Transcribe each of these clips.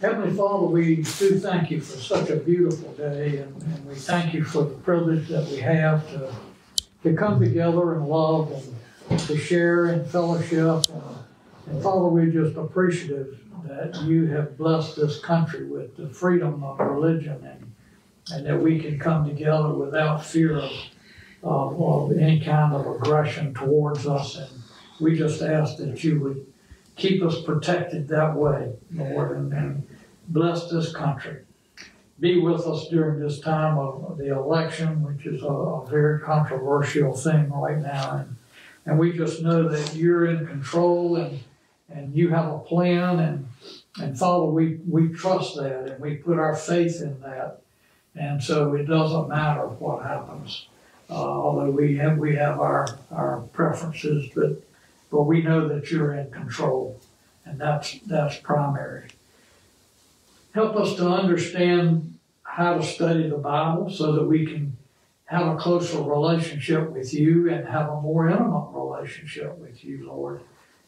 Heavenly Father, we do thank you for such a beautiful day, and, and we thank you for the privilege that we have to, to come together in love and to share in fellowship. And, and Father, we're just appreciative that you have blessed this country with the freedom of religion and, and that we can come together without fear of, of, of any kind of aggression towards us. And we just ask that you would keep us protected that way, Lord, and, and bless this country. Be with us during this time of the election, which is a, a very controversial thing right now. And, and we just know that you're in control and, and you have a plan. And, and Father, we, we trust that and we put our faith in that. And so it doesn't matter what happens. Uh, although we have, we have our, our preferences, but but we know that you're in control, and that's, that's primary. Help us to understand how to study the Bible so that we can have a closer relationship with you and have a more intimate relationship with you, Lord.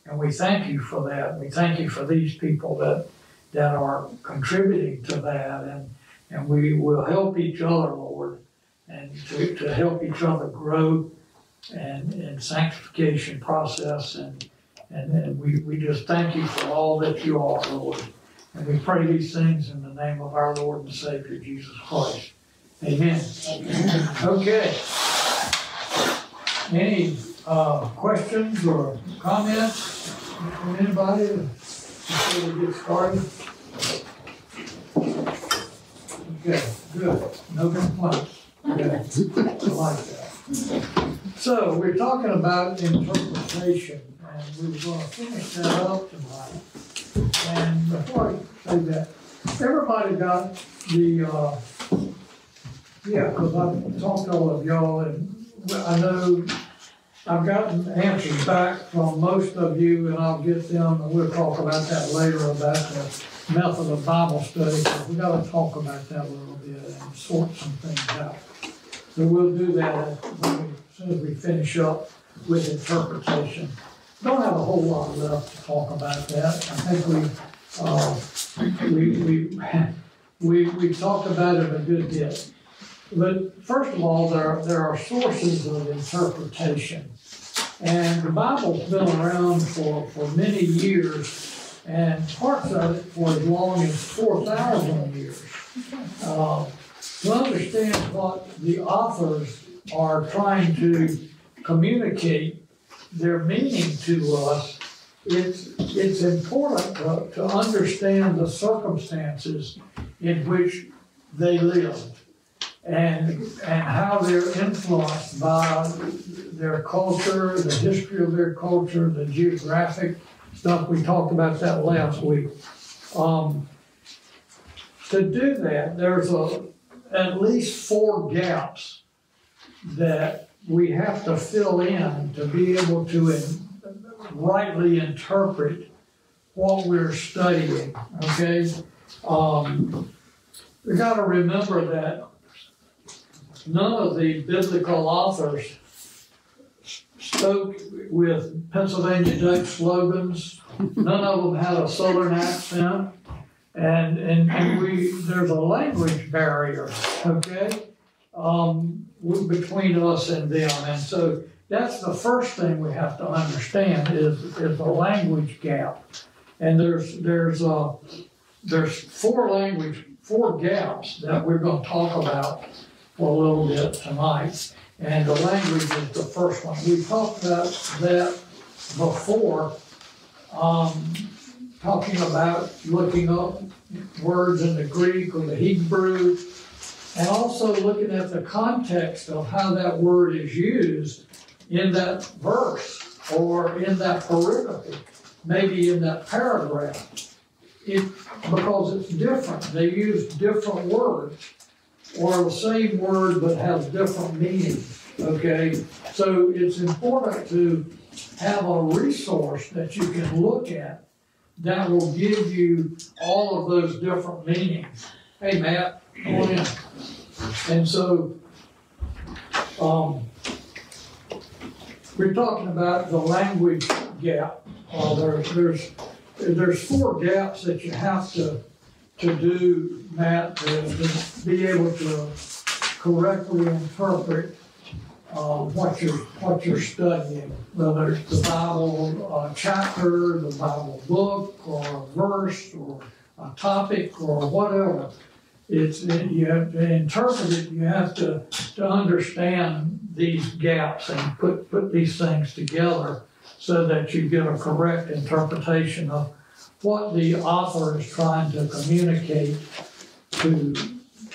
And we thank you for that. We thank you for these people that that are contributing to that and and we will help each other, Lord, and to, to help each other grow and, and sanctification process. And, and, and we, we just thank you for all that you are, Lord. And we pray these things in the name of our Lord and Savior, Jesus Christ. Amen. Okay. Any uh, questions or comments from anybody before we get started? Okay, good. No complaints. Good. I like that. So we're talking about interpretation, and we're going to finish that up tonight. And before I say that, everybody got the, uh, yeah, because I've talked to all of y'all, and I know I've gotten answers back from most of you, and I'll get them, and we'll talk about that later about the method of Bible study, because we got to talk about that a little bit and sort some things out. So we'll do that soon as we finish up with interpretation. Don't have a whole lot left to talk about that. I think we, uh, we, we, we, we talked about it a good bit. But first of all, there, there are sources of interpretation. And the Bible's been around for, for many years, and parts of it for as long as 4,000 years. Uh, to understand what the authors are trying to communicate their meaning to us, it's, it's important to, to understand the circumstances in which they lived and, and how they're influenced by their culture, the history of their culture, the geographic stuff. We talked about that last week. Um, to do that, there's a, at least four gaps that we have to fill in to be able to in, rightly interpret what we're studying. Okay, um, we got to remember that none of the biblical authors spoke with Pennsylvania Dutch slogans. None of them had a Southern accent, and and, and we there's a language barrier. Okay um, between us and them. And so that's the first thing we have to understand is, is the language gap. And there's, there's, uh, there's four language, four gaps that we're going to talk about for a little bit tonight. And the language is the first one. We talked about that before, um, talking about looking up words in the Greek or the Hebrew and also looking at the context of how that word is used in that verse or in that pericope, maybe in that paragraph. It, because it's different. They use different words or the same word but has different meanings. Okay? So it's important to have a resource that you can look at that will give you all of those different meanings. Hey, Matt, come on in. And so, um, we're talking about the language gap. Uh, there's, there's, there's four gaps that you have to to do, Matt, to, to be able to correctly interpret uh, what you're, what you're studying, whether it's the Bible uh, chapter, the Bible book, or a verse, or a topic, or whatever. It's, you have to interpret it, you have to, to understand these gaps and put, put these things together so that you get a correct interpretation of what the author is trying to communicate to,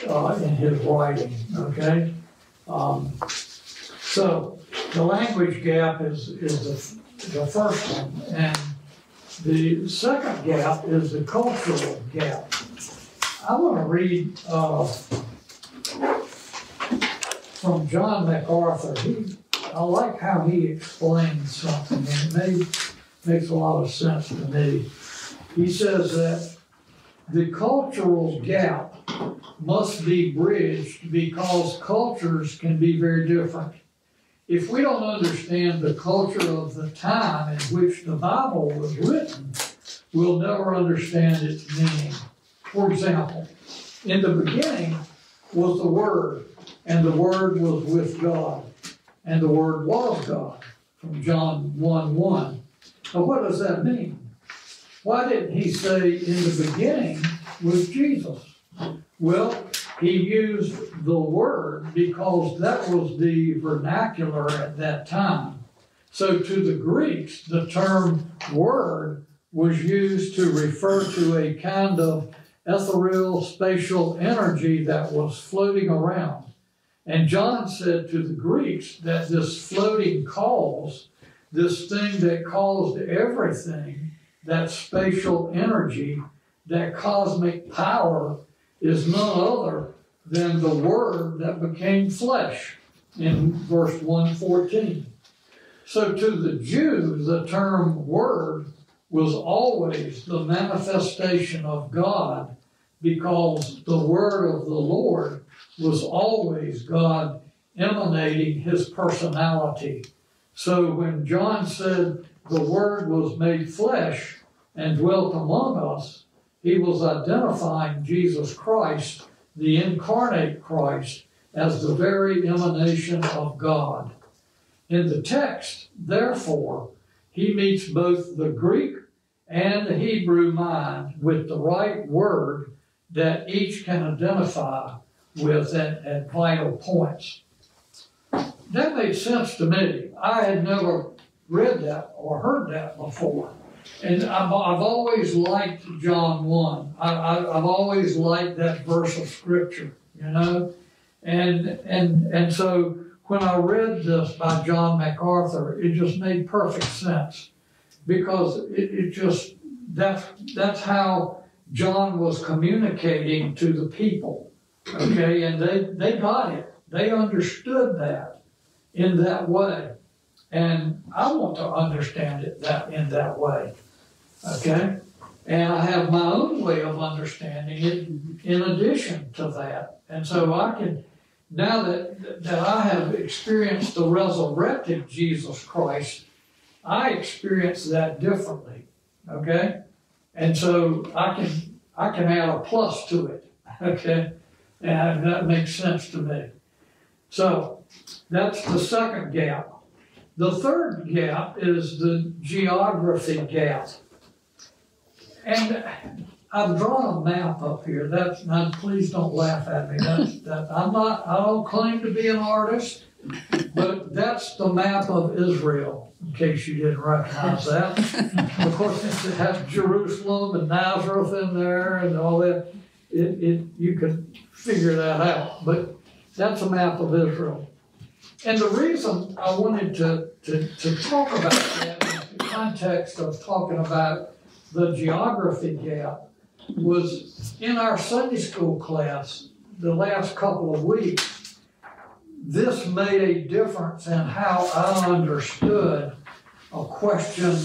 uh, in his writing, okay? Um, so, the language gap is, is the, the first one, and the second gap is the cultural gap. I wanna read, uh, from John MacArthur, he, I like how he explains something, and it makes a lot of sense to me. He says that the cultural gap must be bridged because cultures can be very different. If we don't understand the culture of the time in which the Bible was written, we'll never understand its meaning. For example, in the beginning was the Word, and the Word was with God, and the Word was God, from John 1 1. Now, what does that mean? Why didn't he say in the beginning was Jesus? Well, he used the word because that was the vernacular at that time. So to the Greeks, the term word was used to refer to a kind of ethereal spatial energy that was floating around. And John said to the Greeks that this floating cause, this thing that caused everything, that spatial energy, that cosmic power, is none other than the Word that became flesh in verse 114. So to the Jew, the term Word was always the manifestation of God because the Word of the Lord was always God emanating His personality. So when John said the Word was made flesh and dwelt among us, he was identifying Jesus Christ, the incarnate Christ, as the very emanation of God. In the text, therefore, he meets both the Greek and the Hebrew mind with the right word that each can identify with at, at vital points. That made sense to me. I had never read that or heard that before. And I've, I've always liked John 1. I, I, I've always liked that verse of scripture, you know? And, and, and so when I read this by John MacArthur, it just made perfect sense because it, it just, that's, that's how John was communicating to the people. Okay, and they, they got it. They understood that in that way. And I want to understand it that in that way. Okay? And I have my own way of understanding it in addition to that. And so I can, now that, that I have experienced the resurrected Jesus Christ, I experience that differently. Okay? And so I can, I can add a plus to it. Okay? And that makes sense to me. So that's the second gap. The third gap is the geography gap. And I've drawn a map up here. That's now please don't laugh at me. That's that I'm not I don't claim to be an artist, but that's the map of Israel, in case you didn't recognize that. of course it has Jerusalem and Nazareth in there and all that. It, it you can figure that out. But that's a map of Israel. And the reason I wanted to, to, to talk about that in the context of talking about the geography gap was in our Sunday school class the last couple of weeks. This made a difference in how I understood a question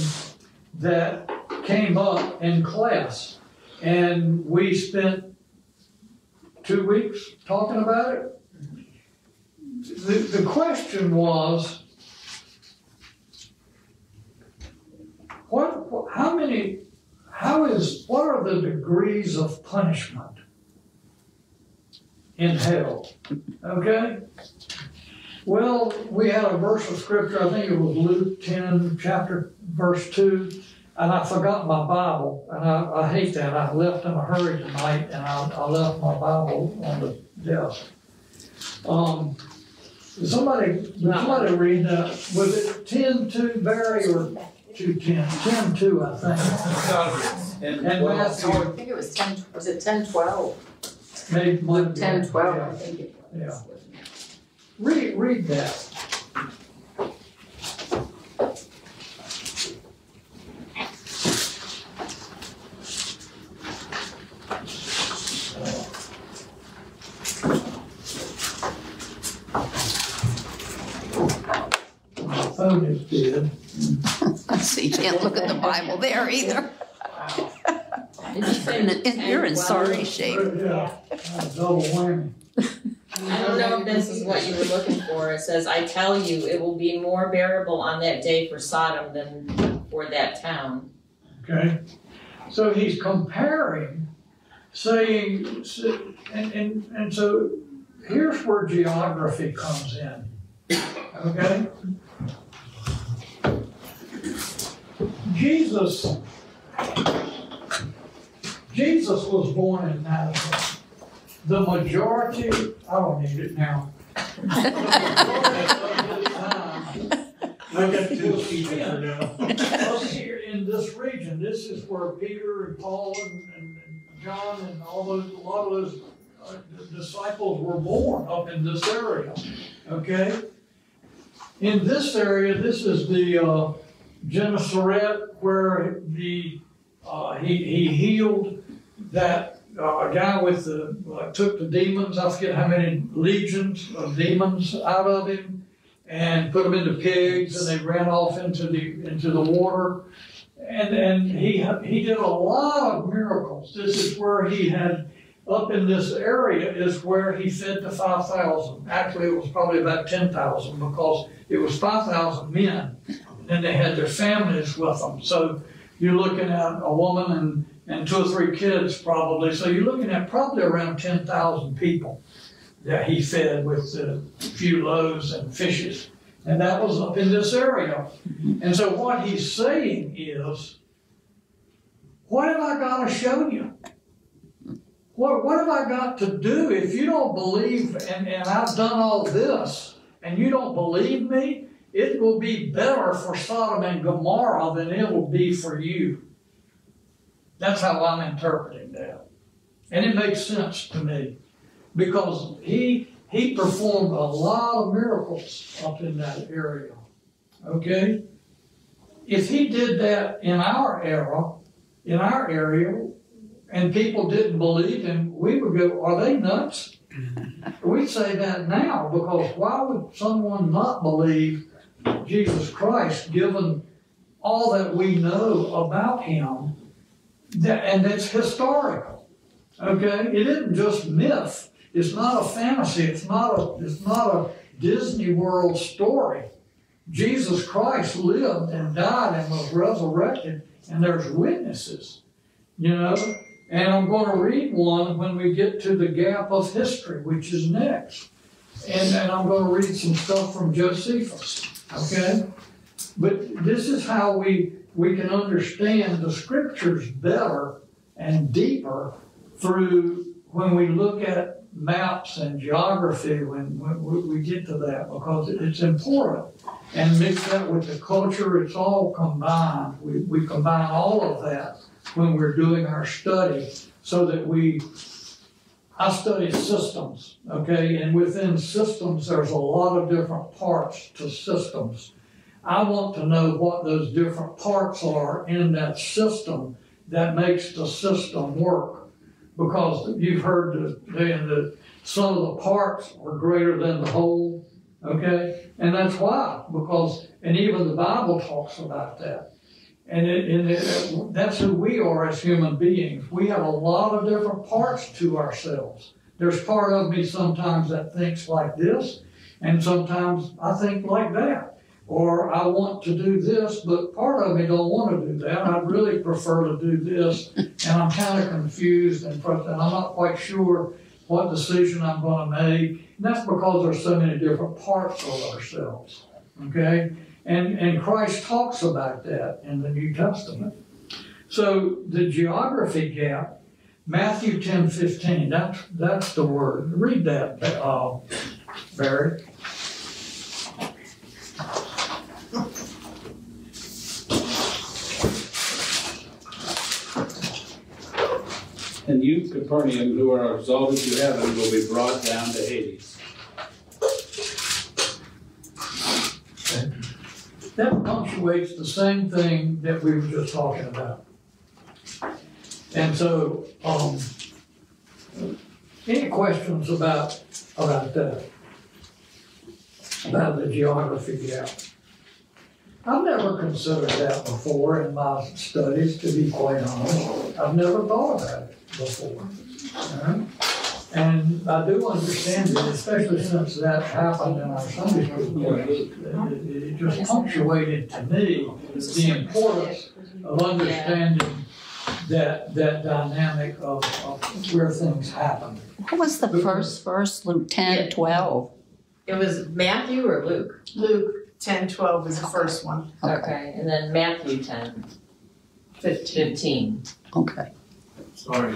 that came up in class. And we spent two weeks talking about it. The, the question was what, how many how is, what are the degrees of punishment in hell? Okay? Well, we had a verse of scripture, I think it was Luke ten, chapter, verse two, and I forgot my Bible, and I, I hate that. I left in a hurry tonight, and I, I left my Bible on the desk. Um, somebody, somebody read that, was it ten two, Barry, or two ten? Ten two, I think. And And well, Matthew, I think it was ten, was it ten twelve? Maybe. might be- Ten twelve, yeah. I think it was. Read, read that. My phone is dead. So you can't look at the Bible there either. Did you say And- and You're in sorry shape. Yeah, double whammy. I don't know if this is what you were looking for. It says, I tell you, it will be more bearable on that day for Sodom than for that town. Okay, so he's comparing, saying, and, and, and so here's where geography comes in. Okay? Jesus, Jesus was born in Nazareth. The majority, I don't need it now. I got two feet there now. Well, here in this region, this is where Peter and Paul and, and and John and all those, a lot of those uh, disciples were born up in this area, okay? In this area, this is the, uh, Gennesaret where the, uh, he, he healed that, uh, guy with the, uh, took the demons, I forget how many legions of demons out of him and put them into pigs, and they ran off into the into the water. And and he he did a lot of miracles. This is where he had up in this area is where he fed the five thousand. Actually, it was probably about ten thousand because it was five thousand men, and they had their families with them. So you're looking at a woman and and two or three kids probably. So you're looking at probably around ten thousand people that he fed with a few loaves and fishes. And that was up in this area. And so what he's saying is, what have I got to show you? What, what have I got to do? If you don't believe, and, and I've done all this, and you don't believe me, it will be better for Sodom and Gomorrah than it will be for you. That's how I'm interpreting that. And it makes sense to me because he he performed a lot of miracles up in that area. Okay? If he did that in our era, in our area, and people didn't believe him, we would go, Are they nuts? We'd say that now because why would someone not believe Jesus Christ given all that we know about him? And it's historical. Okay? It isn't just myth. It's not a fantasy. It's not a, it's not a Disney World story. Jesus Christ lived and died and was resurrected, and there's witnesses, you know. And I'm going to read one when we get to the gap of history, which is next. And, and I'm going to read some stuff from Josephus, okay? But this is how we, we can understand the scriptures better and deeper through when we look at maps and geography when, when we get to that because it's important. And mix that with the culture, it's all combined. We, we combine all of that when we're doing our study so that we, I study systems, okay? And within systems, there's a lot of different parts to systems. I want to know what those different parts are in that system that makes the system work. Because you've heard that some of the parts are greater than the whole, okay? And that's why, because, and even the Bible talks about that. And it, and it, that's who we are as human beings. We have a lot of different parts to ourselves. There's part of me sometimes that thinks like this, and sometimes I think like that. Or I want to do this, but part of me don't wanna do that, I'd really prefer to do this, and I'm kinda confused and frustrated, I'm not quite sure what decision I'm gonna make. And that's because there's so many different parts of ourselves, okay? And, and Christ talks about that in the New Testament. So the geography gap, Matthew ten fifteen, that's, that's the word. Read that, uh, Barry. And you, Capernaum, who are exalted to heaven, will be brought down to Hades. That punctuates the same thing that we were just talking about. And so, um, any questions about, about that? About the geography gap? I've never considered that before in my studies, to be quite honest. I've never thought about it before. Alright? And I do understand it, especially since that happened in our Sunday school class. It, it- it just punctuated to me the importance of understanding that, that dynamic of, of where things happen. What was the first verse, Luke ten, twelve? It was Matthew or Luke? Luke ten twelve is the first one. Okay, and then Matthew ten Fifteen. fifteen. Okay. Sorry.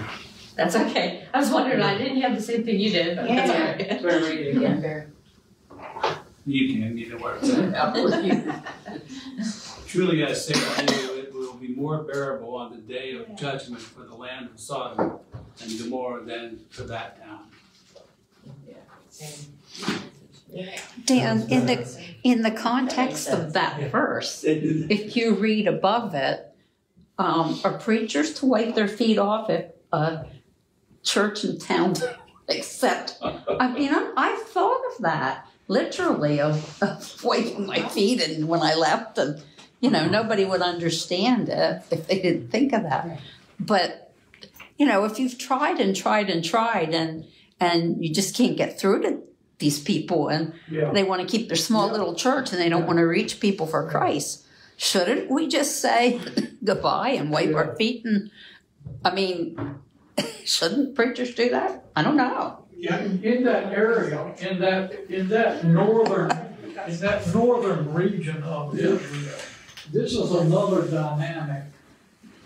That's okay. I was wondering, I didn't have the same thing you did, but that's all right. Do you wanna read it again, Barry? You can, you know where it's at. I'll put you- Truly I say to you, it will be more bearable on the day of judgment for the land of Sodom and Gomorrah than for that town. Dan, in the, in the context of that verse, if you read above it, um, are preachers to wipe their feet off if a church in town accept? I mean, I, I've thought of that, literally, of, of wiping my feet and when I left and, you know, nobody would understand it if they didn't think of that. But, you know, if you've tried and tried and tried and, and you just can't get through to these people and Yeah. they want to keep their small Yeah. little church and they don't want to reach people for Christ. Shouldn't we just say goodbye and wipe our feet? And I mean, shouldn't preachers do that? I don't know. In, in that area, in that, in that northern, in that northern region of Israel, this is another dynamic.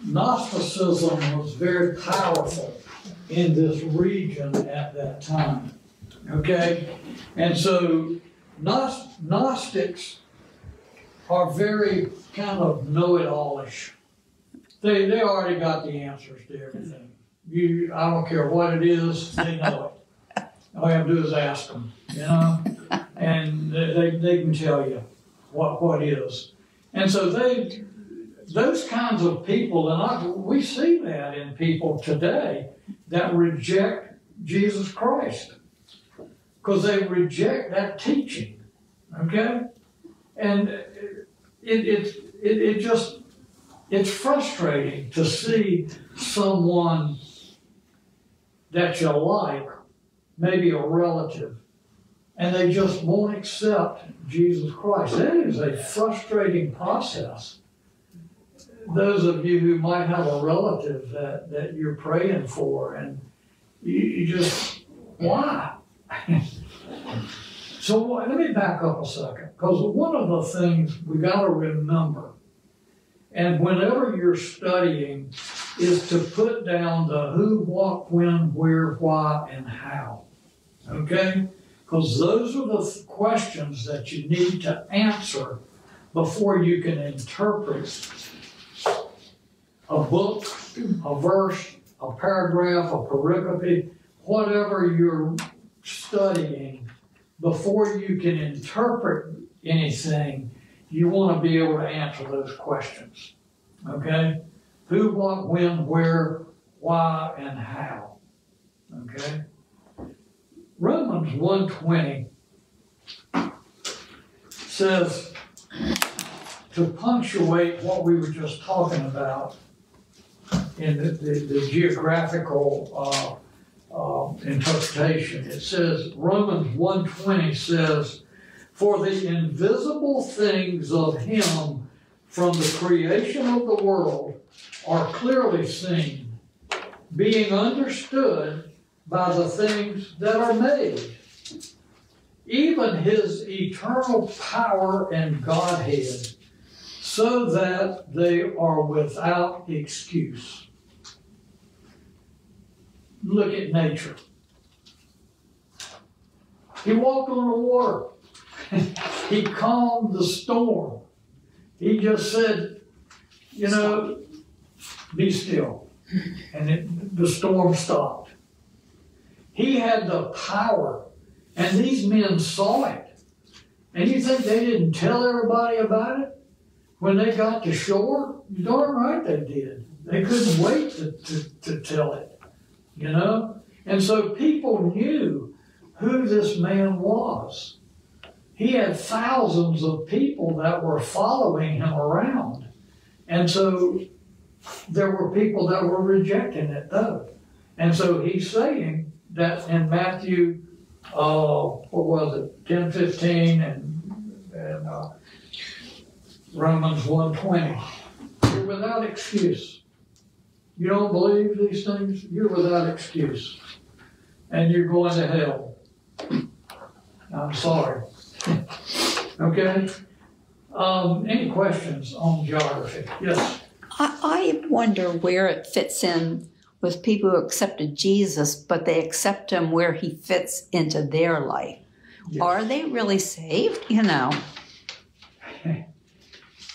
Gnosticism was very powerful in this region at that time, okay? And so Gnostics are very kind of know-it-allish. They, they already got the answers to everything. You, I don't care what it is, they know it. All you have to do is ask them, you know? And they, they- can tell you what, what is. And so they, those kinds of people, and I, we see that in people today that reject Jesus Christ. Because they reject that teaching, okay? And it, it, it, it just, it's frustrating to see someone that you like, maybe a relative, and they just won't accept Jesus Christ. That is a frustrating process. Those of you who might have a relative that, that you're praying for, and you, you just, why? so let me back up a second, because one of the things we got to remember, and whenever you're studying, is to put down the who, what, when, where, why, and how. Okay? Because those are the questions that you need to answer before you can interpret a book, a verse, a paragraph, a pericope, whatever you're studying. Before you can interpret anything, you want to be able to answer those questions. Okay? Who, what, when, where, why, and how. Okay? Romans 120 says to punctuate what we were just talking about in the, the, the geographical uh, uh, interpretation. It says Romans 120 says, For the invisible things of him from the creation of the world are clearly seen, being understood by the things that are made. Even his eternal power and Godhead, so that they are without excuse. Look at nature. He walked on the water. he calmed the storm. He just said, you know, be still. And it, the storm stopped. He had the power, and these men saw it. And you think they didn't tell everybody about it? When they got to shore, You're darn right they did. They couldn't wait to, to, to tell it, you know? And so people knew who this man was. He had thousands of people that were following him around. And so there were people that were rejecting it though. And so he's saying that in Matthew, uh, what was it, 10, 15 and, and uh, Romans 120, you're without excuse. You don't believe these things, you're without excuse. And you're going to hell. I'm sorry. okay? Um, any questions on geography? Yes. I, I wonder where it fits in with people who accepted Jesus, but they accept him where he fits into their life. Yes. Are they really saved? You know.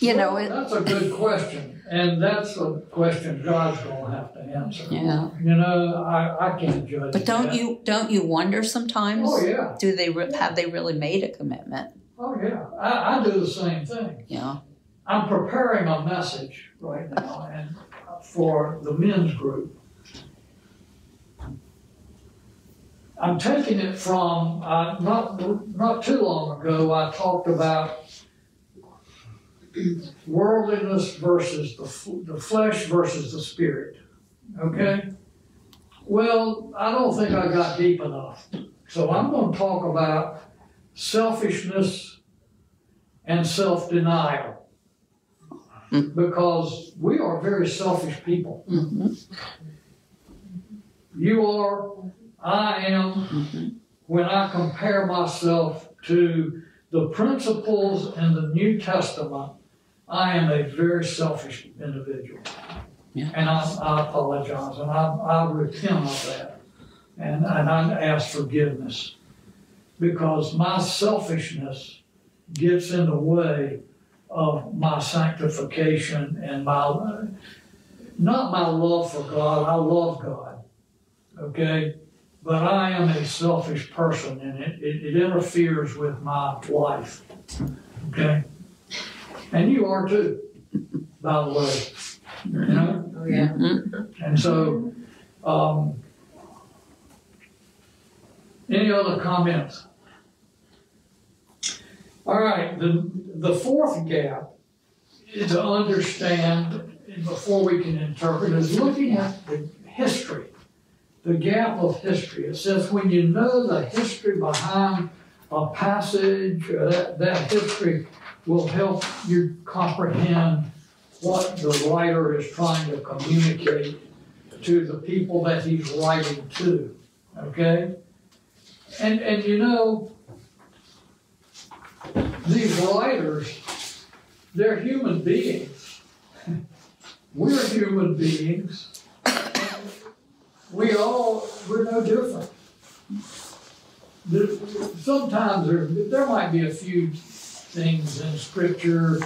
You know, it, that's a good question, and that's a question God's going to have to answer. yeah. You know, I, I can't judge. But don't that. you don't you wonder sometimes? Oh yeah, Do they re- have they really made a commitment? oh yeah. I, I do the same thing. Yeah. I'm preparing a message right now, and for the men's group. I'm taking it from uh, not not too long ago. I talked about worldliness versus the f- the flesh versus the spirit. Okay. Well, I don't think I got deep enough, so I'm going to talk about selfishness and self denial because we are very selfish people. hmm You are, I am, when I compare myself to the principles in the New Testament, I am a very selfish individual. Yeah. And I, I apologize and I, I repent of that. And, and I ask forgiveness because my selfishness gets in the way of my sanctification and my, not my love for God, I love God, okay? But I am a selfish person and it, it, it interferes with my life, okay? And you are too, by the way, you know? Oh, yeah. And so, um, any other comments? All right, the, the fourth gap to understand, before we can interpret, is looking at the history, the gap of history. It says when you know the history behind a passage, uh, that, that history will help you comprehend what the writer is trying to communicate to the people that he's writing to. Okay? And and you know, these writers, they're human beings. We're human beings. We all we're no different. Sometimes there, there might be a few things in scripture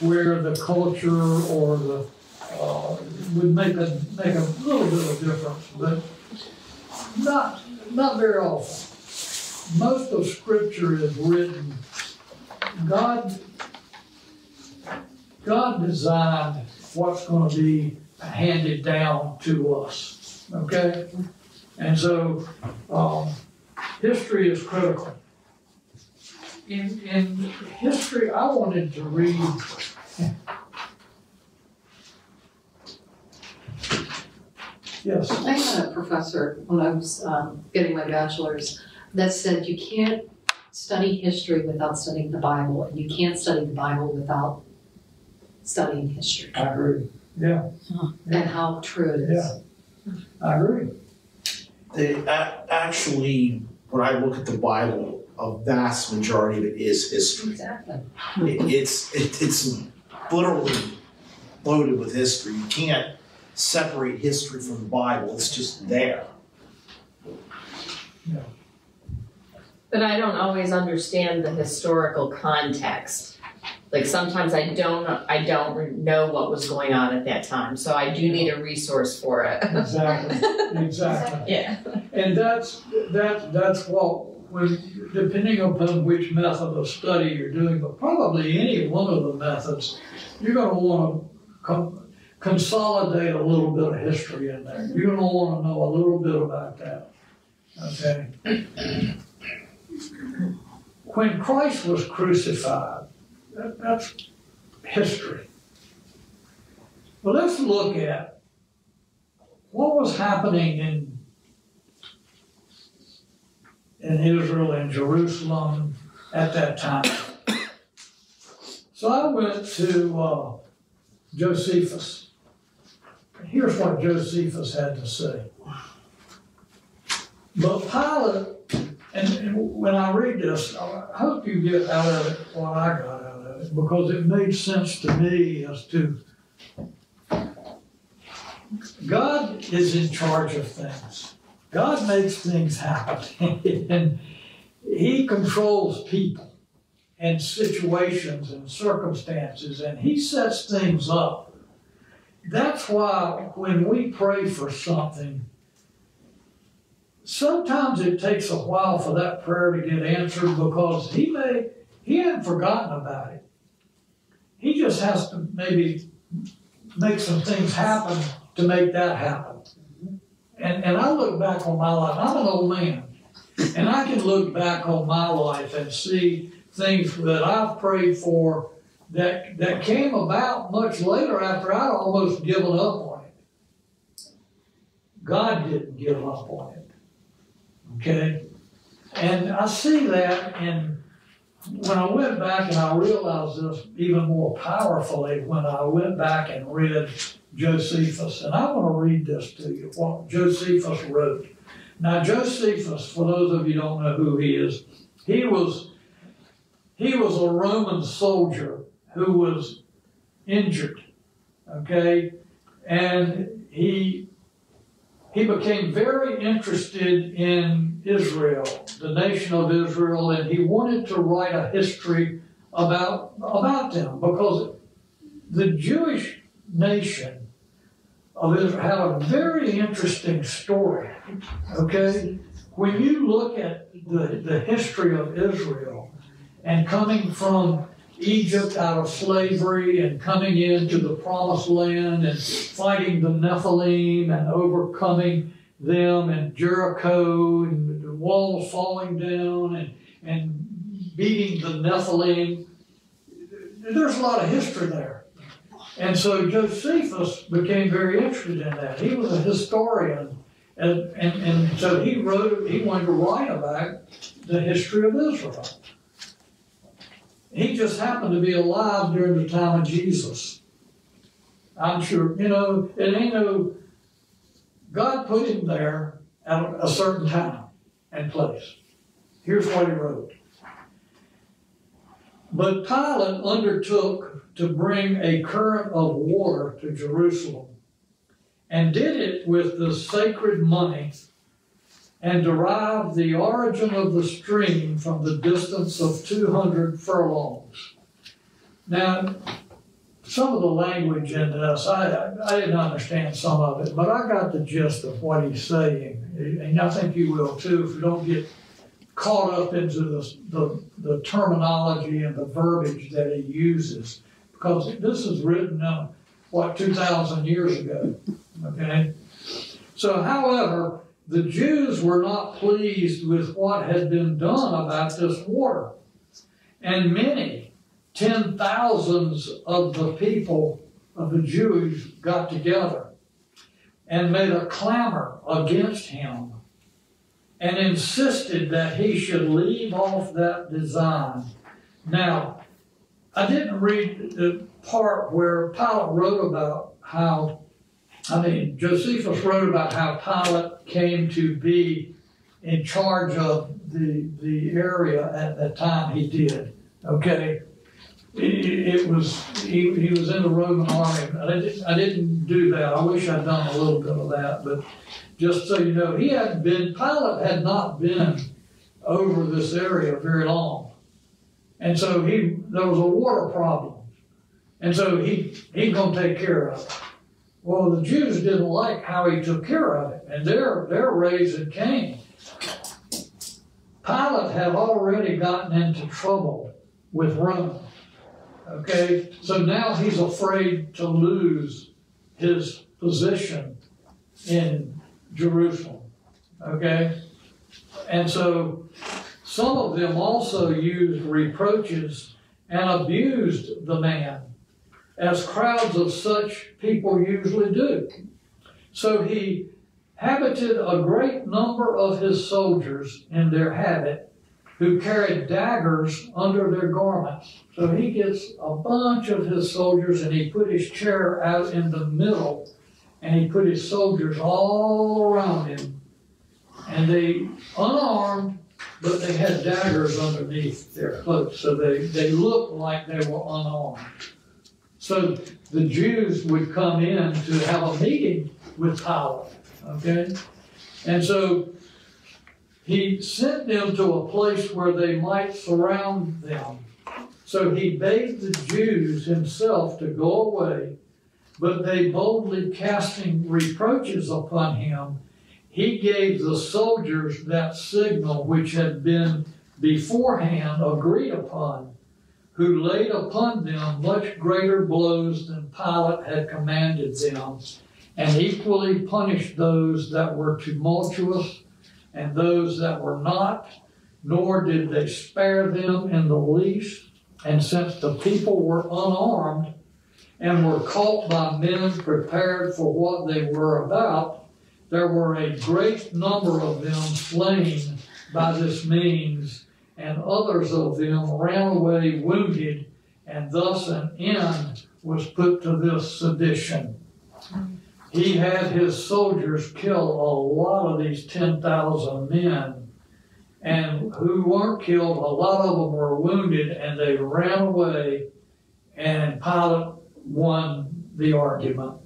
where the culture or the uh, would make a make a little bit of difference, but not not very often. Most of Scripture is written. God God designed what's going to be handed down to us. Okay, and so um, history is critical. In in history, I wanted to read Yes, I had a professor when I was um, getting my bachelor's that said you can't study history without studying the Bible, and you can't study the Bible without studying history. I agree. Yeah, And how true it is. Yeah. I agree. They, a- actually, when I look at the Bible, a vast majority of it is history. Exactly. It, it's, it, it's literally loaded with history. You can't separate history from the Bible, it's just there. But I don't always understand the historical context. Like sometimes I don't, I don't know what was going on at that time, so I do need a resource for it. Exactly, exactly. Yeah. And that's, that, that's what, when, depending upon which method of study you're doing, but probably any one of the methods, you're gonna wanna con- consolidate a little bit of history in there. You're gonna wanna know a little bit about that, okay? When Christ was crucified, that, that's history. But let's look at what was happening in in Israel and Jerusalem at that time. So I went to uh, Josephus. Here's what Josephus had to say. But Pilate, and, and when I read this, I hope you get out of it what I got out of it, because it made sense to me as to God is in charge of things. God makes things happen. and He controls people and situations and circumstances, and He sets things up. That's why when we pray for something, sometimes it takes a while for that prayer to get answered because He may, He hadn't forgotten about it. He just has to maybe make some things happen to make that happen. And, and I look back on my life, I'm an old man, and I can look back on my life and see things that I've prayed for that, that came about much later after I'd almost given up on it. God didn't give up on it. Okay? And I see that and when I went back and I realized this even more powerfully when I went back and read Josephus. And I want to read this to you, what Josephus wrote. Now, Josephus, for those of you don't know who he is, he was, he was a Roman soldier who was injured, okay? And he, he became very interested in Israel, the nation of Israel, and he wanted to write a history about, about them because the Jewish nation of Israel had a very interesting story. Okay? When you look at the, the history of Israel and coming from Egypt out of slavery and coming into the promised land and fighting the Nephilim and overcoming them and Jericho and the walls falling down and, and beating the Nephilim. There's a lot of history there. And so Josephus became very interested in that. He was a historian. And, and, and so he wrote, he wanted to write about the history of Israel. He just happened to be alive during the time of Jesus. I'm sure, you know, it ain't no, God put him there at a certain time and place. Here's what he wrote. But Pilate undertook to bring a current of water to Jerusalem and did it with the sacred money and derived the origin of the stream from the distance of 200 furlongs. Now, some of the language in this, I, I didn't understand some of it, but I got the gist of what he's saying. And I think you will too if you don't get caught up into the, the, the terminology and the verbiage that he uses. Because this is written, uh, what, 2,000 years ago. Okay? So, however, the Jews were not pleased with what had been done about this water. And many, ten thousands of the people of the Jews got together and made a clamor against him and insisted that he should leave off that design. Now, I didn't read the part where Pilate wrote about how, I mean, Josephus wrote about how Pilate came to be in charge of the, the area at the time he did, okay? It, it was, he, he was in the Roman army, I didn't, I didn't do that, I wish I'd done a little bit of that, but just so you know, he hadn't been, Pilate had not been over this area very long. And so he, there was a water problem. And so he, he gonna take care of it. Well, the Jews didn't like how he took care of it, and they're, they're raising Cain. Pilate had already gotten into trouble with Rome. Okay, so now he's afraid to lose his position in Jerusalem. Okay? And so some of them also used reproaches and abused the man, as crowds of such people usually do. So he habited a great number of his soldiers in their habit who carried daggers under their garments. So he gets a bunch of his soldiers and he put his chair out in the middle and he put his soldiers all around him. And they, unarmed, but they had daggers underneath their cloaks, so they, they looked like they were unarmed. So the Jews would come in to have a meeting with Pilate, okay? And so he sent them to a place where they might surround them. So he bade the Jews himself to go away, but they boldly casting reproaches upon him, he gave the soldiers that signal which had been beforehand agreed upon, who laid upon them much greater blows than Pilate had commanded them, and equally punished those that were tumultuous and those that were not, nor did they spare them in the least. And since the people were unarmed and were caught by men prepared for what they were about, there were a great number of them slain by this means, and others of them ran away wounded, and thus an end was put to this sedition. He had his soldiers kill a lot of these 10,000 men, and who weren't killed, a lot of them were wounded, and they ran away, and Pilate won the argument.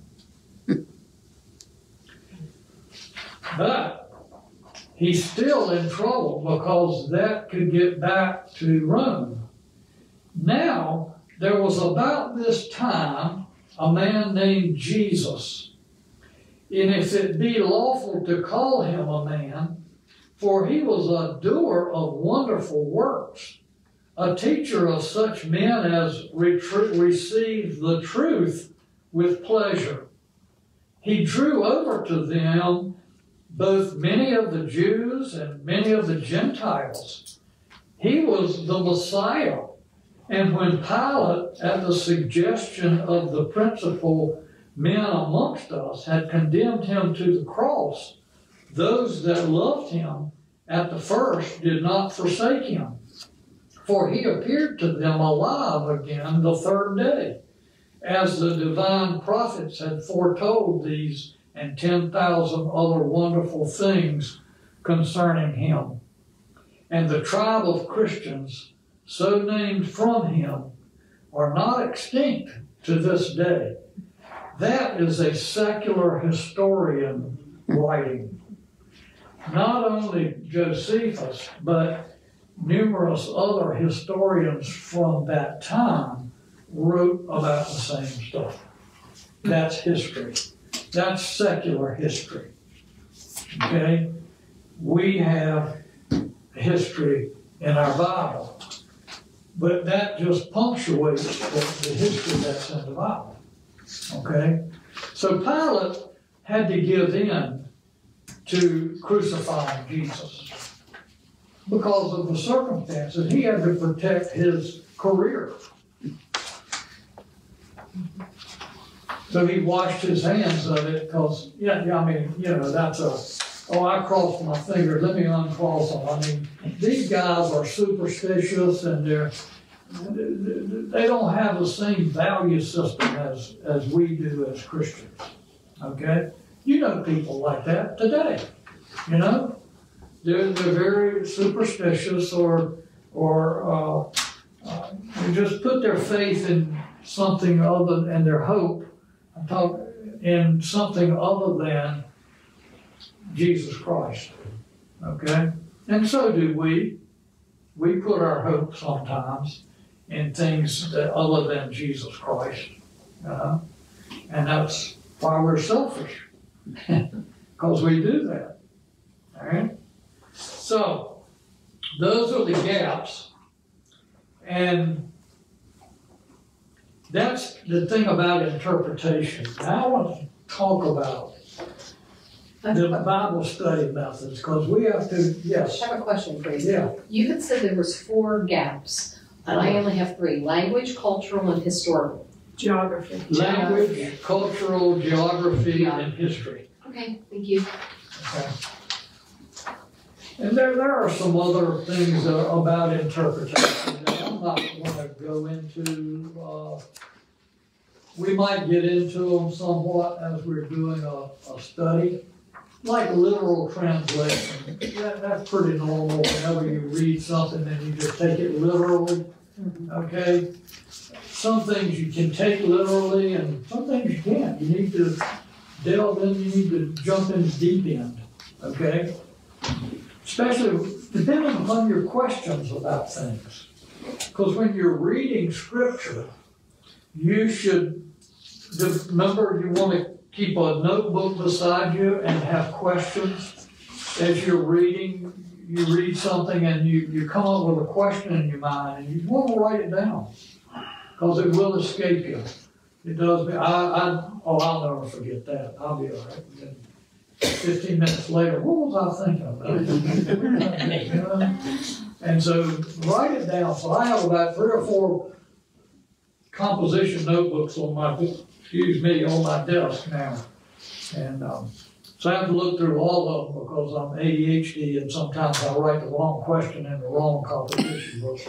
But he's still in trouble because that could get back to Rome. Now, there was about this time a man named Jesus. And if it be lawful to call him a man, for he was a doer of wonderful works, a teacher of such men as received the truth with pleasure. He drew over to them both many of the Jews and many of the Gentiles. He was the Messiah. And when Pilate, at the suggestion of the principal men amongst us, had condemned him to the cross, those that loved him at the first did not forsake him. For he appeared to them alive again the third day, as the divine prophets had foretold these and 10,000 other wonderful things concerning him. And the tribe of Christians, so named from him, are not extinct to this day. That is a secular historian writing. Not only Josephus, but numerous other historians from that time wrote about the same stuff. That's history. That's secular history. Okay? We have history in our Bible, but that just punctuates the, history that's in the Bible. Okay? So Pilate had to give in to crucifying Jesus because of the circumstances. He had to protect his career. So he washed his hands of it because, yeah, yeah, I mean, you know, that's a, oh, I crossed my fingers, let me uncross them. I mean, these guys are superstitious and they're, they don't have the same value system as, as we do as Christians, okay? You know people like that today, you know? They're, they're very superstitious or, or, uh, uh, just put their faith in something other, and their hope, in something other than Jesus Christ, okay? And so do we. We put our hope sometimes in things that other than Jesus Christ, uh, and that's why we're selfish, because we do that. All right. So those are the gaps, and that's the thing about interpretation. Now I want to talk about the Bible study methods, because we have to, yes. I have a question for you. yeah, You had said there was four gaps, and I only have three, language, cultural, and historical. Geography. language, cultural, geography, and history. Okay, thank you. Okay. And there, there are some other things uh, about interpretation that I'm not gonna go into, uh, we might get into them somewhat as we're doing a, a study, like literal translation. That, that's pretty normal whenever you read something and you just take it literally, okay? Some things you can take literally and some things you can't. You need to delve in, you need to jump in deep end, okay? Especially depending upon your questions about things. Because when you're reading scripture, you should, remember, you want to keep a notebook beside you and have questions as you're reading. You read something and you, you come up with a question in your mind and you want to write it down. Because it will escape you. It does, I, I, oh, I'll never forget that. I'll be all right. And Fifteen minutes later, what was I thinking about? And so write it down. So I have about three or four composition notebooks on my, excuse me, on my desk now. And, um, so I have to look through all of them because I'm ADHD and sometimes I write the wrong question in the wrong composition book.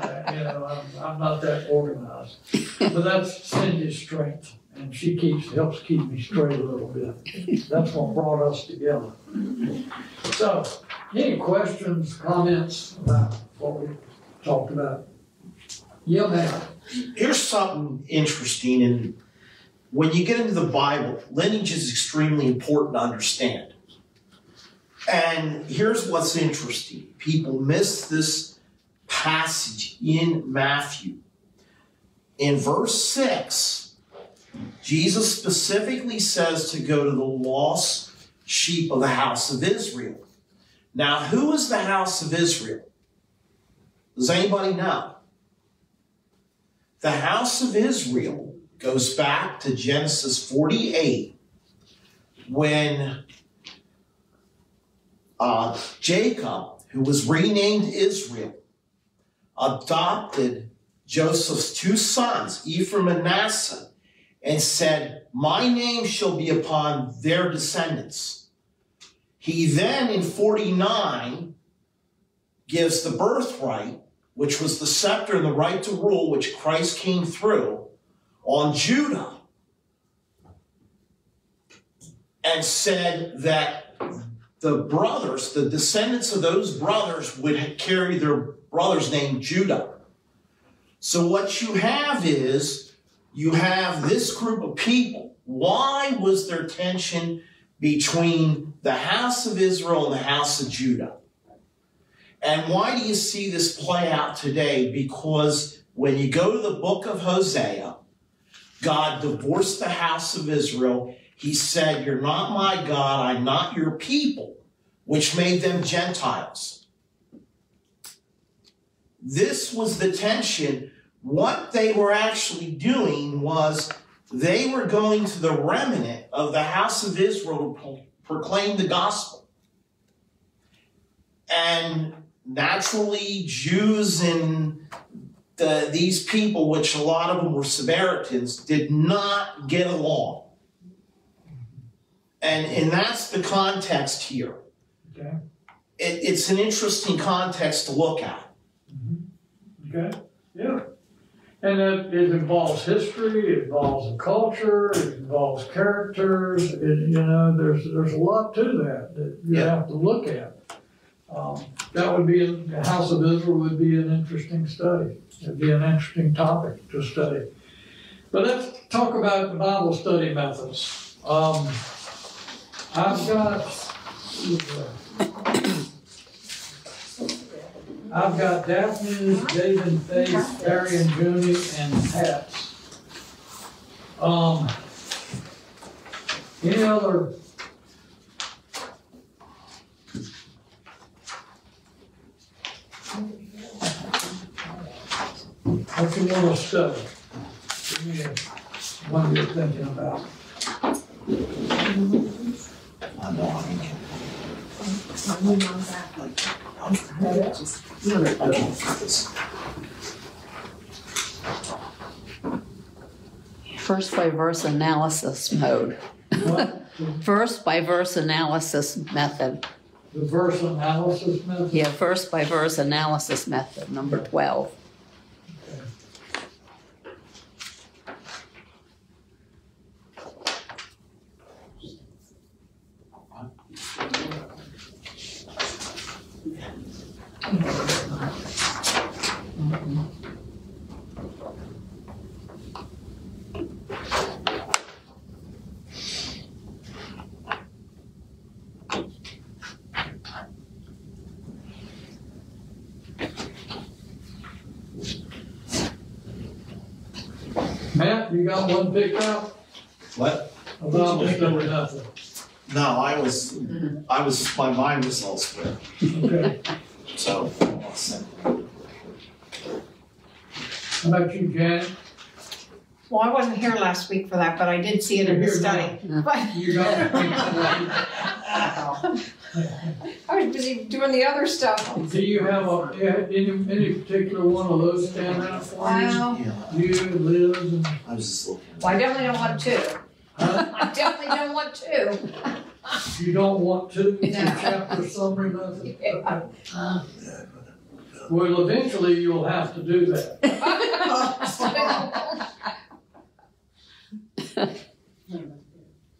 Uh, You know, I'm, I'm not that organized. But that's Cindy's strength and she keeps, helps keep me straight a little bit. That's what brought us together. So, any questions, comments about what we talked about? Yeah, ma'am. Here's something interesting, and when you get into the Bible, lineage is extremely important to understand. And here's what's interesting people miss this passage in Matthew. In verse 6, Jesus specifically says to go to the lost sheep of the house of Israel. Now, who is the house of Israel? Does anybody know? The house of Israel goes back to Genesis 48 when uh, Jacob, who was renamed Israel, adopted Joseph's two sons, Ephraim and Manasseh, and said, My name shall be upon their descendants. He then, in 49, gives the birthright which was the scepter and the right to rule which Christ came through on Judah and said that the brothers, the descendants of those brothers, would carry their brother's name Judah. So, what you have is you have this group of people. Why was there tension between the house of Israel and the house of Judah? And why do you see this play out today? Because when you go to the book of Hosea, God divorced the house of Israel. He said, You're not my God, I'm not your people, which made them Gentiles. This was the tension. What they were actually doing was they were going to the remnant of the house of Israel to proclaim the gospel. And naturally Jews and the, these people, which a lot of them were Samaritans, did not get along. And, and that's the context here. Okay, It, it's an interesting context to look at. Mm-hmm. okay, yeah. And it, it involves history, it involves the culture, it involves characters, it, you know, there's, there's a lot to that that you Yeah. have to look at. Um, that would be, the House of Israel would be an interesting study. It'd be an interesting topic to study. But let's talk about the Bible study methods. Um, I've got, I've got Daphne's, David Faith, Barry and Junie, and Pat's. Um, any other? What you wanna study? Give me a- One oh you're thinking about. I know, I mean, Verse by verse analysis mode. What? Verse by verse analysis method. The verse analysis method? Yeah, verse by verse analysis method, number 12. Matt, you got one picked out What? about the study method? No, I was, mm-hmm. I was, my mind was elsewhere, Okay, so. I'll send it. how about you, Janet? Well, I wasn't here last week for that, but I did see it in the You're here study. But You got it? I was busy doing the other stuff. Do you have a, any, any particular one of those stand out for you? Wow. Yeah, You, Liz, and, I was just looking. Well, I definitely don't want two. huh? I definitely don't want two. You don't want to, the No. chapter summary method? Yeah. Well, eventually you'll have to do that.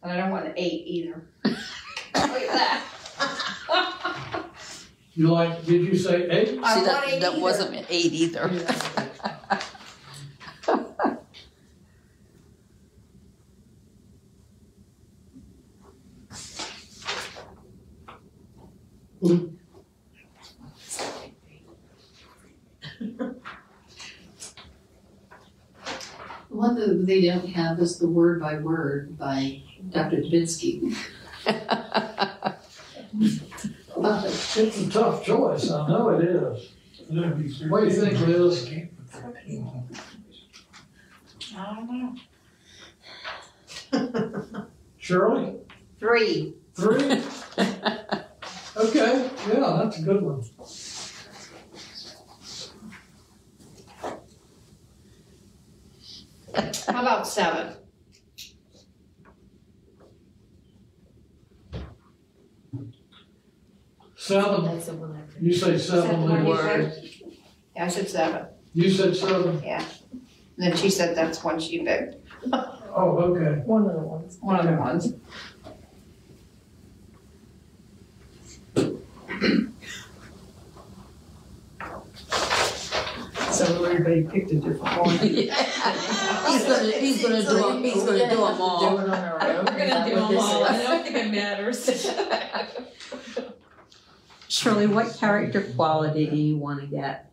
And I don't want an eight either. Look at that. You like, did you say eight? I See, want that, eight that either. wasn't an eight either. One that they don't have is the word by word by Dr. It's a tough choice, I know it is. What do you think, Liz? I don't know. Shirley? Three. Three? Okay, yeah, that's a good one. How about seven? Seven, That's the one I. you say seven, What Liz? you said? Yeah, I said seven. You said seven? And then she said that's one she picked. Oh, okay. One of the ones. One of the ones. So everybody picked a different one. He's gonna, he's gonna do them, he's gonna do them all. Do it on our own. We're gonna do them all, I don't think it matters. Shirley, what character quality do you wanna get?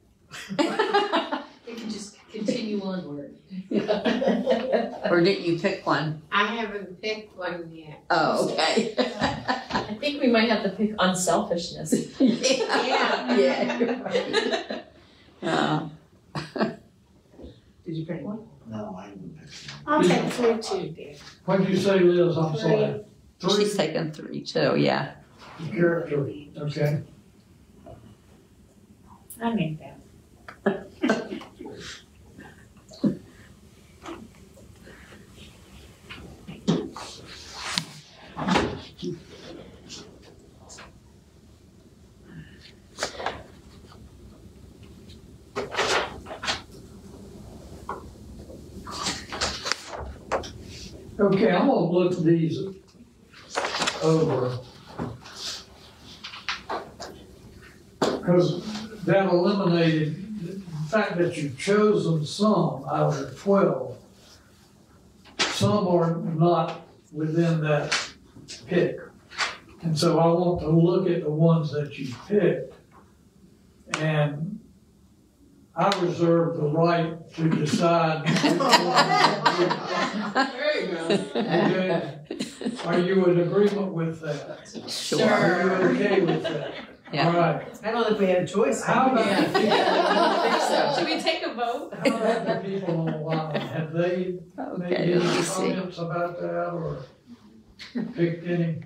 You can just continue onward. Or didn't you pick one? I haven't picked one yet. Oh, okay. I think we might have to pick unselfishness. Yeah. Yeah, you're right. Uh, Did you pick one? No, I haven't picked one. I'll take three too, dear. What did you say, Liz? I'm sorry. Three She's taking three too, yeah. Character, okay. I need that. Okay, I'm gonna look these over. Because that eliminated, the fact that you've chosen some out of the twelve. Some are not within that pick. And so I want to look at the ones that you picked. And I reserve the right to decide. There you go. Okay. Are you in agreement with that? Sure. Are you okay with that? Yeah. All right. I don't think we had a choice. How about the people, Yeah. Should we take a vote? how about the people on the line? Have they made any let me see. comments about that or picked any?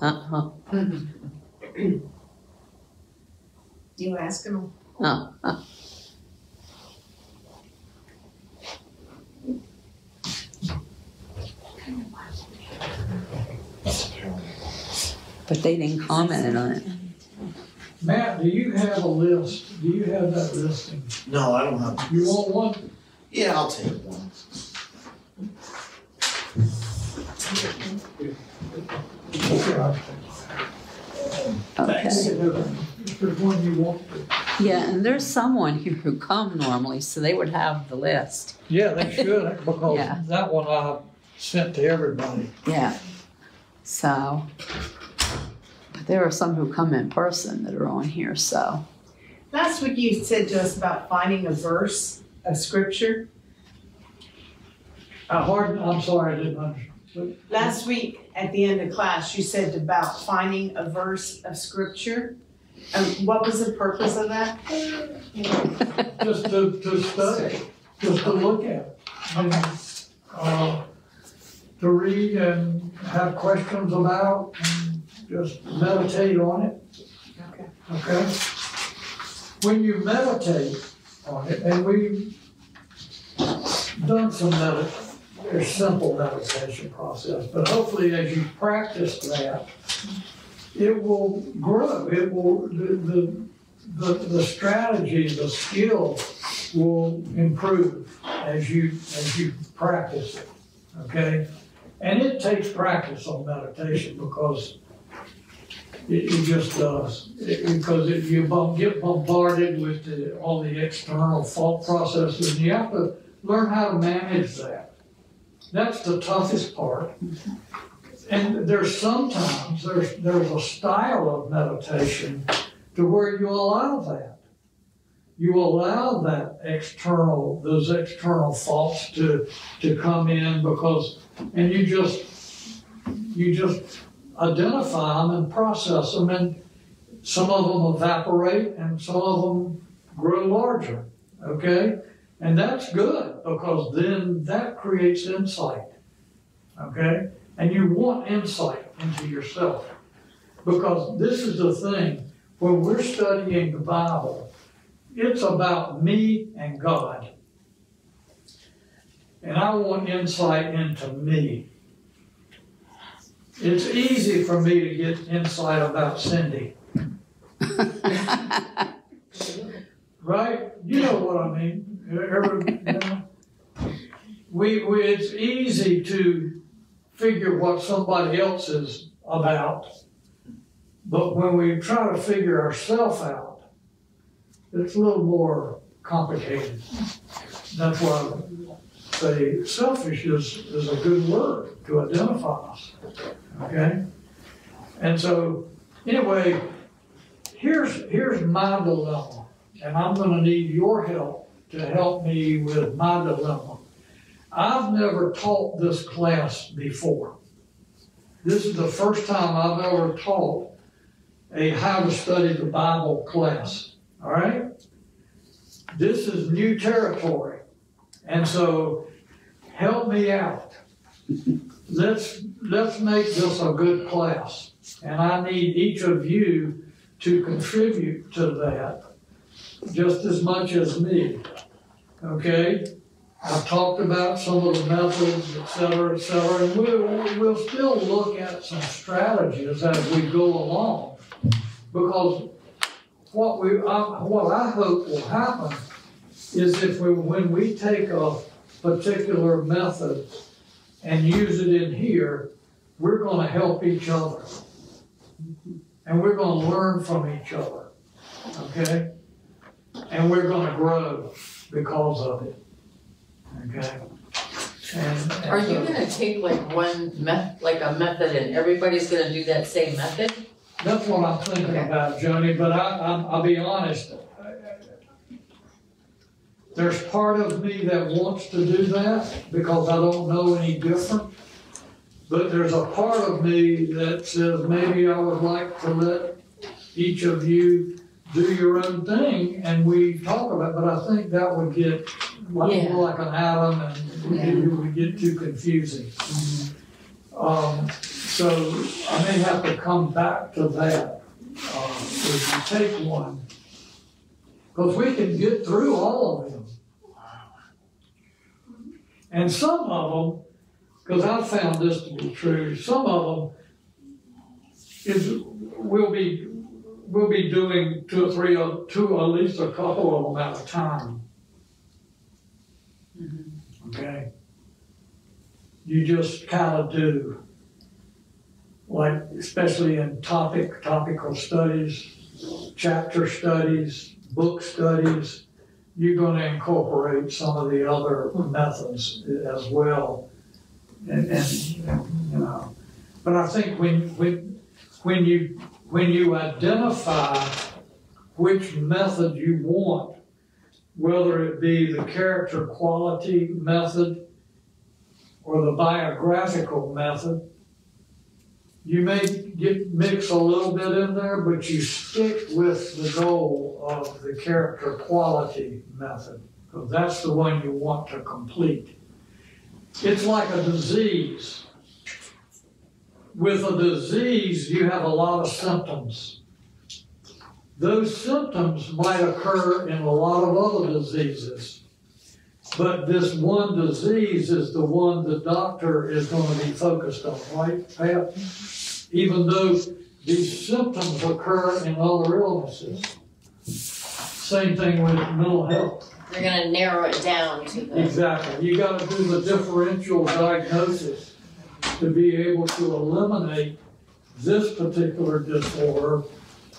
Uh-huh. You asking them? Uh, But they didn't comment on it. Matt, do you have a list? Do you have that listing? No, I don't have. You want one? Yeah, I'll take one. Okay. If there's one you want. Yeah, and there's someone here who come normally, so they would have the list. Yeah, they should, because Yeah. that one I sent to everybody. Yeah. So, but there are some who come in person that are on here, so. Last week you said to us about finding a verse of scripture. Uh, Pardon, I'm sorry, I didn't understand. Last week at the end of class, you said about finding a verse of scripture. Um, what was the purpose of that? Just to, to study, just to look at. And, uh, To read and have questions about and just meditate on it. Okay. Okay? When you meditate on it, and we've done some medit, there's simple meditation process, but hopefully as you practice that, it will grow, it will, the, the, the, the strategy, the skill will improve as you, as you practice it, okay? And it takes practice on meditation because it, it just does. It- Because if you get bombarded with the, all the external thought processes, you have to learn how to manage that. That's the toughest part. And there's sometimes, there's, there's a style of meditation to where you allow that. You allow that external, those external thoughts to, to come in because, and you just, you just identify them and process them and some of them evaporate and some of them grow larger, okay? And that's good because then that creates insight, okay? And you want insight into yourself. Because this is the thing, when we're studying the Bible, it's about me and God. And I want insight into me. It's easy for me to get insight about Cindy, right? You know what I mean. Every- you know? We, we, it's easy to figure what somebody else is about. But when we try to figure ourselves out, it's a little more complicated. That's why say selfish is, is a good word to identify us. Okay? And so, anyway, here's, here's my dilemma, and I'm gonna need your help to help me with my dilemma. I've never taught this class before. This is the first time I've ever taught a how to study the Bible class, all right? This is new territory, and so help me out. Let's, let's make this a good class, and I need each of you to contribute to that. just as much as me, okay? I've talked about some of the methods, et cetera, et cetera, and we'll, we'll still look at some strategies as we go along. Because what we, I, what I hope will happen is if we, when we take a particular method and use it in here, we're gonna help each other. And we're gonna learn from each other, okay? And we're gonna grow because of it, okay? And, and Are you so- gonna take like one meth, like a method and everybody's gonna do that same method? That's what I'm thinking Okay. about, Joni, but I, I'm, I'll be honest. There's part of me that wants to do that because I don't know any different. But there's a part of me that says maybe I would like to let each of you do your own thing and we talk about, it. but I think that would get like, Yeah. more like an atom and it would get too confusing. Um, so I may have to come back to that, uh, if you take one. Because we can get through all of them. And some of them, because I've found this to be true, some of them is, we'll be, we'll be doing two or three, or two, or at least a couple of them at a time. Mm-hmm. Okay? You just kind of do like especially in topic, topical studies, chapter studies, book studies, you're gonna incorporate some of the other methods as well. And, and, you know, but I think when, when, when you, when you identify which method you want, whether it be the character quality method or the biographical method, you may get, mix a little bit in there, but you stick with the goal of the character quality method, because that's the one you want to complete. It's like a disease. With a disease, you have a lot of symptoms. Those symptoms might occur in a lot of other diseases. But this one disease is the one the doctor is gonna be focused on, right, Pat? Even though these symptoms occur in other illnesses. Same thing with mental health. We're gonna narrow it down to the, Exactly. You gotta do the differential diagnosis to be able to eliminate this particular disorder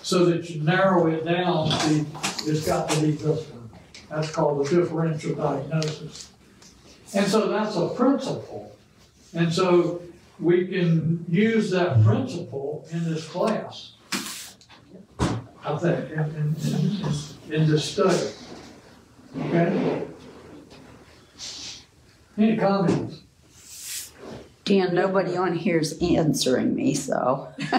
so that you narrow it down to, it's got to be this one. That's called the differential diagnosis. And so that's a principle. And so we can use that principle in this class. I think, in, in, in, in this study. Okay? Any comments? Dan, nobody on here's answering me, so.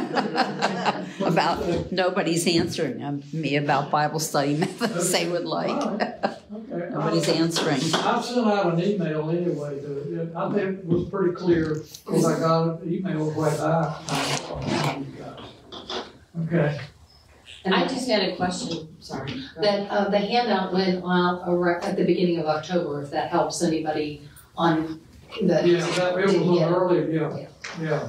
About, nobody's answering me about Bible study methods they would like. Okay. Nobody's answering. I sent out an email anyway, to, I think it was pretty clear, because I got an email way back. from you guys. Okay, And I just had a question, sorry. that, uh, the handout went out ar- at the beginning of October, if that helps anybody on the. yeah, that, it was Yeah. on early, yeah, yeah.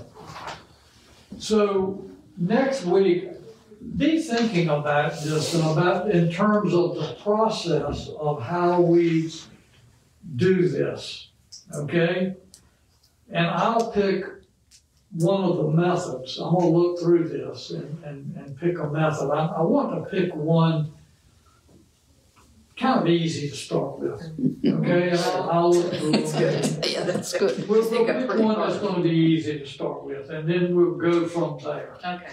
So, next week, be thinking about this and about, in terms of the process of how we do this, okay? And I'll pick one of the methods, I'm gonna look through this and, and, and pick a method. I, I want to pick one kind of easy to start with, okay? And I'll, I'll look through That's them. good. Yeah, that's good. We'll, Pick we'll pick pretty one that's gonna be easy to start with, and then we'll go from there. Okay.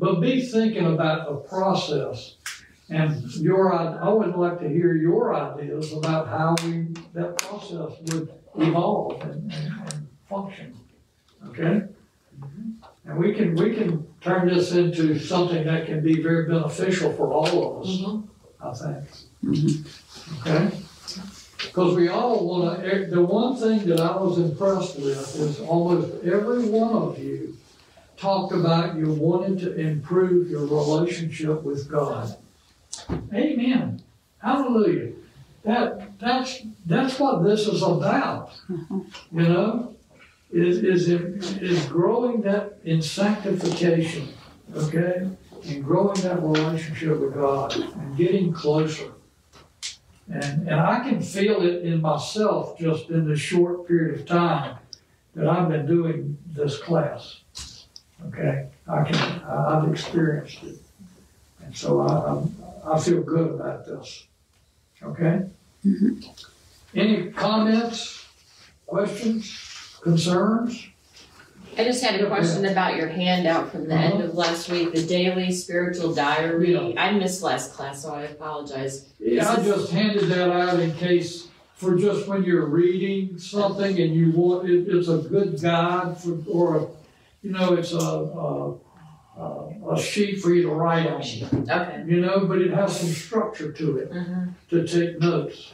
But be thinking about the process and your, i- I would like to hear your ideas about how we, that process would evolve and, and, and function, okay? And we can, we can turn this into something that can be very beneficial for all of us, I think. Okay? Because we all wanna, eh, the one thing that I was impressed with is almost every one of you talked about you wanted to improve your relationship with God. Amen. Hallelujah. That, that's, that's what this is about. You know? Is, is, is growing that in sanctification, okay? And growing that relationship with God and getting closer. And, and I can feel it in myself just in this short period of time that I've been doing this class. Okay? I can, I- I've experienced it. And so I, I'm, I feel good about this. Okay? Mm-hmm. Any comments, questions, concerns? I just had a question about your handout from the end of uh-huh. last week, the daily spiritual diary. Yeah. I missed last class, so I apologize. Yeah, I just handed that out in case, for just when you're reading something and you want, it, it's a good guide for, or, a you know, it's a, a, a, a sheet for you to write on. Okay. You know, but it has some structure to it, Mhm. to take notes.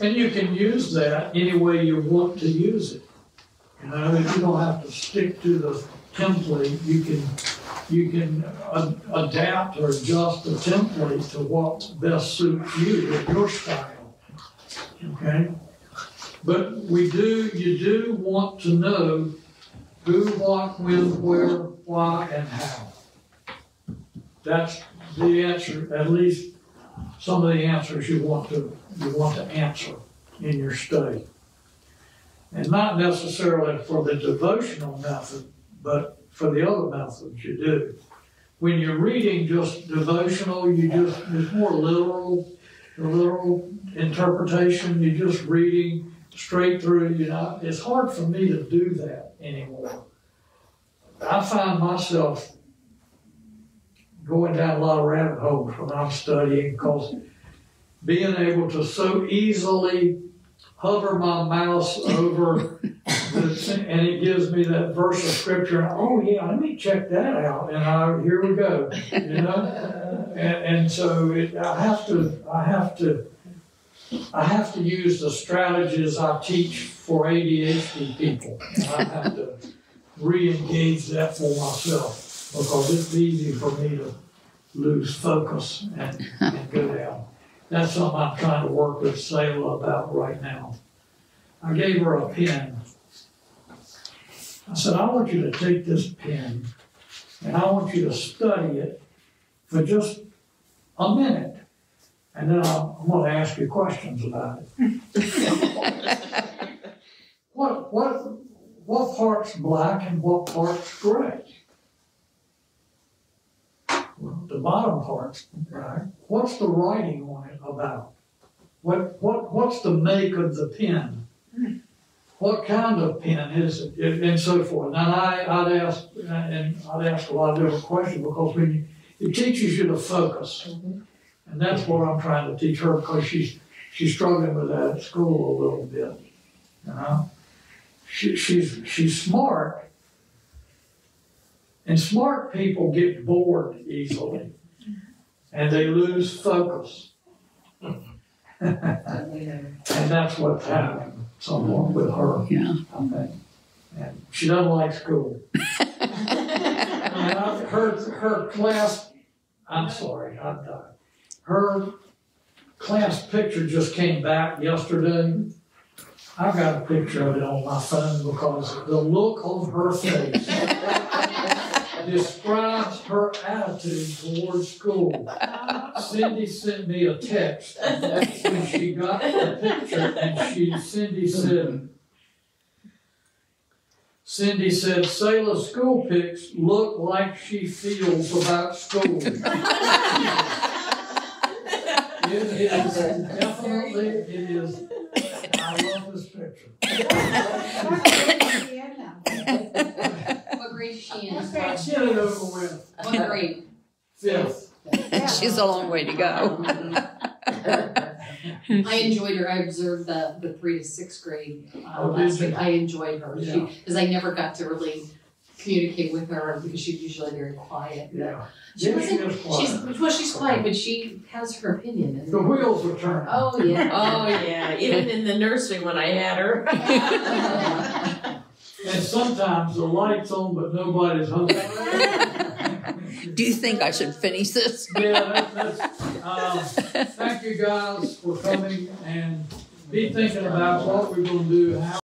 And you can use that any way you want to use it. You know, if you don't have to stick to the template, you can, you can a- adapt or adjust the template to what best suits you with your style. Okay? But we do, you do want to know who, what, when, where, why, and how. That's the answer, at least some of the answers you want to, you want to answer in your study. And not necessarily for the devotional method, but for the other methods you do. When you're reading just devotional, you just, it's more literal, literal interpretation, you're just reading straight through, you know. It's hard for me to do that anymore. I find myself going down a lot of rabbit holes when I'm studying because being able to so easily hover my mouse over the, and it gives me that verse of scripture and oh yeah let me check that out and I here we go you know and, and so it, I have to I have to I have to use the strategies I teach for ADHD people I have to re-engage that for myself because it's easy for me to lose focus and, and go down. That's something I'm trying to work with Selah about right now. I gave her a pen. I said, I want you to take this pen and I want you to study it for just a minute. And then I'm, I'm going to ask you questions about it. what, what, what part's black and what part's gray? Well, the bottom part's right. What's the writing on it about? What, what, what's the make of the pen? What kind of pen is it? And- so forth. And I, I'd ask, and I'd ask a lot of different questions because when you, it teaches you to focus. Mm-hmm. And that's what I'm trying to teach her because she's, she's struggling with that at school a little bit, you know? She, she's, she's smart, and smart people get bored easily and they lose focus. and that's what's happening somewhat with her, Yeah. I think. And she doesn't like school. her, her class, I'm sorry, I, I, her class picture just came back yesterday. I've got a picture of it on my phone because the look on her face describes her attitude towards school. Cindy sent me a text That's when she got the picture, and she, Cindy said, Cindy said, Selah's school pics look like she feels about school. It is definitely, it is, I love this picture. What grade is she in? Get it over with. What grade? Fifth. She's a long way to go. I enjoyed her. I observed the, the three to sixth grade uh, Oh, did last you? week. I enjoyed her. She, Yeah. because I never got to really communicate with her because she's usually very quiet. Yeah. She Yeah, she wasn't, is quiet. she's, well, she's quiet, but she has her opinion. And, The wheels are turning. oh, yeah. Oh, yeah, even in the nursery when I had her. And sometimes the light's on, but nobody's home. Do you think I should finish this? Yeah, that's, that's, um, thank you guys for coming and be thinking about what we're gonna do, how